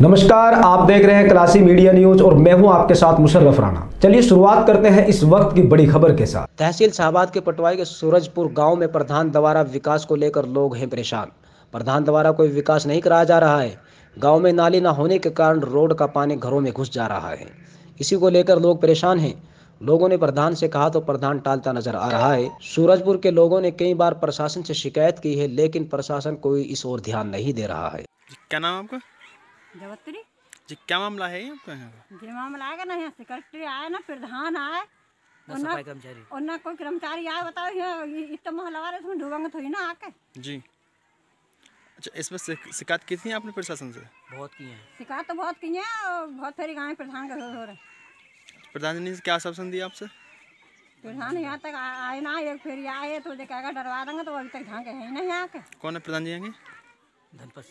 नमस्कार आप देख रहे हैं क्लासी मीडिया न्यूज़ और मैं हूँ आपके साथ मुशर्रफ राणा। चलिए शुरुआत करते हैं इस वक्त की बड़ी खबर के साथ। तहसील शाहबाद के पटवाई के सूरजपुर गाँव में प्रधान द्वारा विकास को लेकर लोग हैं परेशान। प्रधान द्वारा कोई विकास नहीं कराया जा रहा है। गाँव में नाली न होने के कारण रोड का पानी घरों में घुस जा रहा है। इसी को लेकर लोग परेशान हैं। लोगों ने प्रधान से कहा तो प्रधान टालता नज़र आ रहा है। सूरजपुर के लोगों ने कई बार प्रशासन से शिकायत की है लेकिन प्रशासन कोई इस ओर ध्यान नहीं दे रहा है। क्या नाम आपका? जगतरी जी क्या मामला है ये आपका यहाँ? जे मामला आएगा ना यहाँ सेक्रेटरी आए ना प्रधान आए और ना और ना कोई कर्मचारी आए बताओ इतना मोह लगा रहे इसमें डूबेंगे थोड़ी ना आके। जी। अच्छा इसमें शिकायत की थी आपने प्रशासन से? बहुत की है। शिकायत तो बहुत की है और बहुत फेरी गाँव प्रधान के हो हो रहे प्रधान जी ने क्या आश्वासन दिया आपसे? प्रधान यहाँ तक आए ना एक फेरी आए तो कहेगा डरवा देंगे तो अभी तक ढंग है ही नहीं आके कौन है प्रधान जी आएँगे धन पर